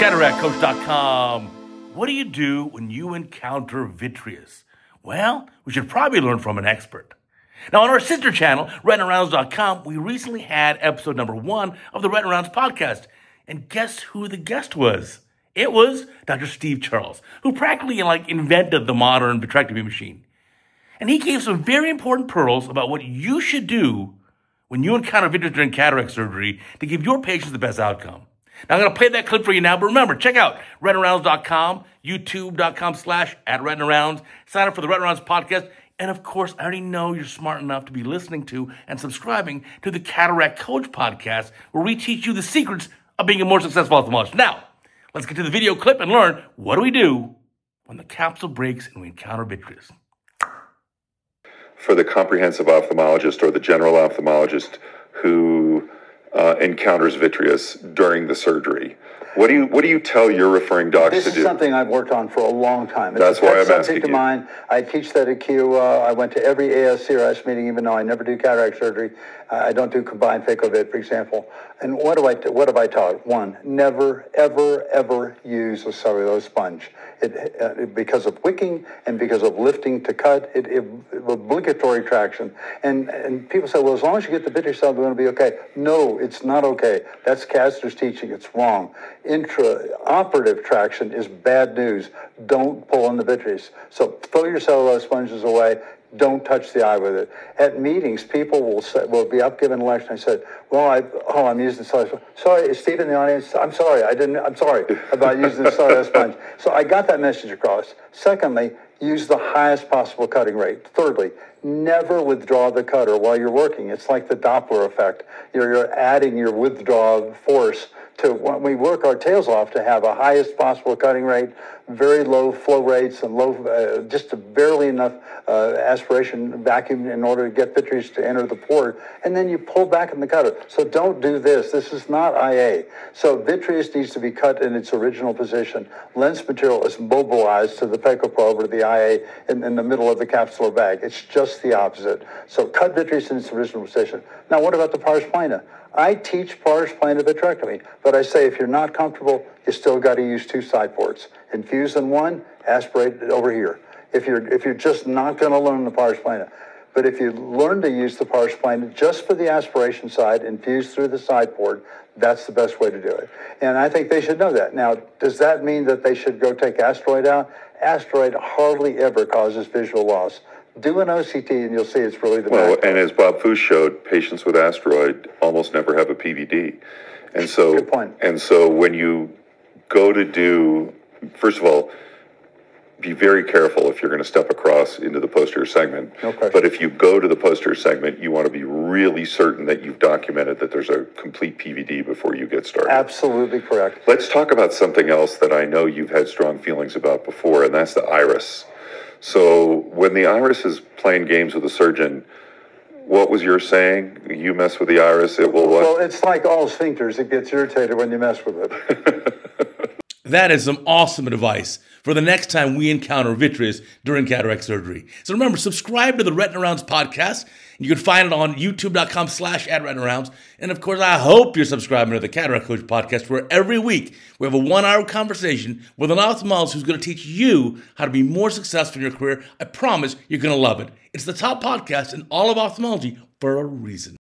CataractCoach.com. What do you do when you encounter vitreous? Well, we should probably learn from an expert. Now, on our sister channel, RetinaRounds.com, we recently had episode number one of the Retina Rounds podcast. And guess who the guest was? It was Dr. Steve Charles, who practically like invented the modern vitrectomy machine. And he gave some very important pearls about what you should do when you encounter vitreous during cataract surgery to give your patients the best outcome. Now I'm going to play that clip for you now, but remember, check out retinarounds.com, youtube.com slash at retinarounds, sign up for the Retina Rounds podcast, and of course, I already know you're smart enough to be listening to and subscribing to the Cataract Coach podcast, where we teach you the secrets of being a more successful ophthalmologist. Now, let's get to the video clip and learn what do we do when the capsule breaks and we encounter vitreous. For the comprehensive ophthalmologist or the general ophthalmologist who uh, encounters vitreous during the surgery. What do you What do you tell your referring docs this to do? This is something I've worked on for a long time. It's That's a why I'm subject asking of you. mine. I teach that at Q. Uh, I went to every ASCRS meeting, even though I never do cataract surgery. Uh, I don't do combined phacovit, for example. And what do I What have I taught? One, never, ever, ever use a cellulose sponge. It, uh, because of wicking and because of lifting to cut, it, it obligatory traction. And and people say, well, as long as you get the out, they're going to be okay. No, it's not okay. That's Kasner's teaching. It's wrong. Intraoperative traction is bad news. Don't pull on the vitreous. So throw your cellulose sponges away. Don't touch the eye with it. At meetings, people will say, will be up giving a lecture. I said, "Well, I oh, I'm using cellulose. Sorry, is Steve in the audience? I'm sorry. I didn't. I'm sorry about using the cellulose sponge." So I got that message across. Secondly, use the highest possible cutting rate. Thirdly, never withdraw the cutter while you're working. It's like the Doppler effect. You're, you're adding your withdrawal force to when we work our tails off to have a highest possible cutting rate, very low flow rates, and low, uh, just barely enough uh, aspiration vacuum in order to get vitreous to enter the port, and then you pull back in the cutter. So don't do this. This is not IA. So vitreous needs to be cut in its original position. Lens material is mobilized to the phacoprobe or the IA in, in the middle of the capsular bag. It's just the opposite. So cut vitreous in its original position. Now, what about the pars plana? I teach pars plana vitrectomy, but I say if you're not comfortable, you still got to use two side ports. Infuse in one, aspirate over here. If you're if you're just not going to learn the pars plana, but if you learn to use the pars plana just for the aspiration side, infuse through the side port, that's the best way to do it. And I think they should know that. Now, does that mean that they should go take asteroid out? Asteroid hardly ever causes visual loss. Do an OCT and you'll see it's really the Well, and as Bob Foos showed, patients with asteroid almost never have a PVD, and so Good point. and so when you go to do, first of all, be very careful if you're going to step across into the posterior segment. No question. But if you go to the posterior segment, you want to be really certain that you've documented that there's a complete PVD before you get started. Absolutely correct. Let's talk about something else that I know you've had strong feelings about before, and that's the iris. So when the iris is playing games with the surgeon, what was your saying? You mess with the iris, it will what? Well, it's like all sphincters. It gets irritated when you mess with it. That is some awesome advice for the next time we encounter vitreous during cataract surgery. So remember, subscribe to the Retina Rounds podcast. You can find it on youtube.com slash at Retina Rounds. And of course, I hope you're subscribing to the Cataract Coach podcast, where every week we have a one hour conversation with an ophthalmologist who's going to teach you how to be more successful in your career. I promise you're going to love it. It's the top podcast in all of ophthalmology for a reason.